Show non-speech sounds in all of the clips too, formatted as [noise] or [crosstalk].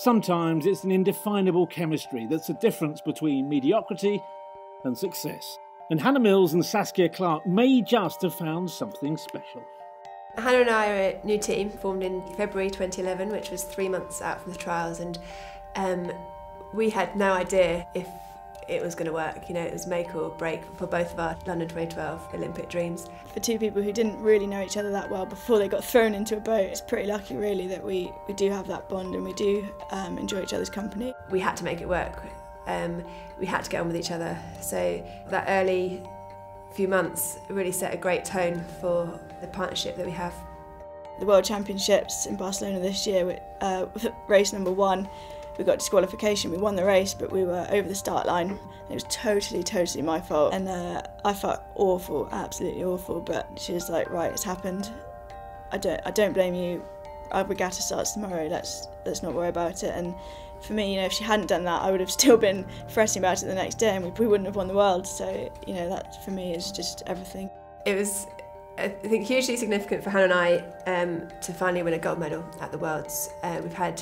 Sometimes it's an indefinable chemistry that's the difference between mediocrity and success. And Hannah Mills and Saskia Clark may just have found something special. Hannah and I are a new team formed in February 2011, which was three months out from the trials, and um, we had no idea if it was going to work. You know, it was make or break for both of our London 2012 Olympic dreams. For two people who didn't really know each other that well before they got thrown into a boat, it's pretty lucky really that we, we do have that bond and we do um, enjoy each other's company. We had to make it work. Um, we had to get on with each other. So that early few months really set a great tone for the partnership that we have. The World Championships in Barcelona this year, uh, [laughs] race number one, we got disqualification. We won the race, but we were over the start line. It was totally, totally my fault. And uh, I felt awful, absolutely awful. But she was like, right, it's happened. I don't, I don't blame you. Our regatta starts tomorrow. Let's, let's not worry about it. And for me, you know, if she hadn't done that, I would have [laughs] still been fretting about it the next day, and we, we wouldn't have won the world. So, you know, that for me is just everything. It was I think hugely significant for Hannah and I um, to finally win a gold medal at the Worlds. Uh, we've had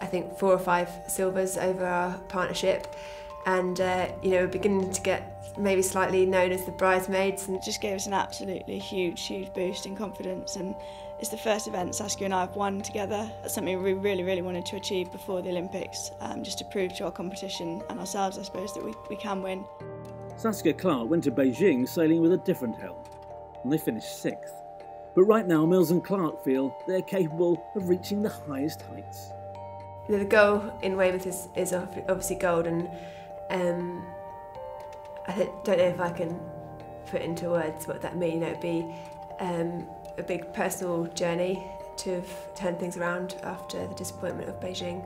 I think four or five silvers over our partnership and uh, you know we're beginning to get maybe slightly known as the bridesmaids and it just gave us an absolutely huge huge boost in confidence and it's the first event Saskia and I have won together. That's something we really, really wanted to achieve before the Olympics, um, just to prove to our competition and ourselves, I suppose, that we, we can win. Saskia Clark went to Beijing sailing with a different helm, and they finished sixth. But right now, Mills and Clark feel they're capable of reaching the highest heights the goal in Weymouth is, is obviously gold and um, I don't know if I can put into words what that means. It would be um, a big personal journey to have turned things around after the disappointment of Beijing.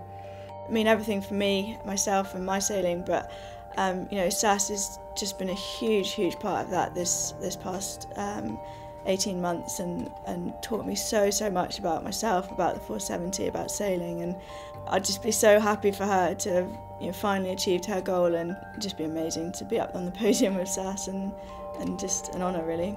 I mean everything for me, myself and my sailing, but um, you know, SAS has just been a huge, huge part of that this this past um, 18 months and, and taught me so, so much about myself, about the 470, about sailing. And I'd just be so happy for her to have you know, finally achieved her goal and just be amazing to be up on the podium with SAS and, and just an honour, really.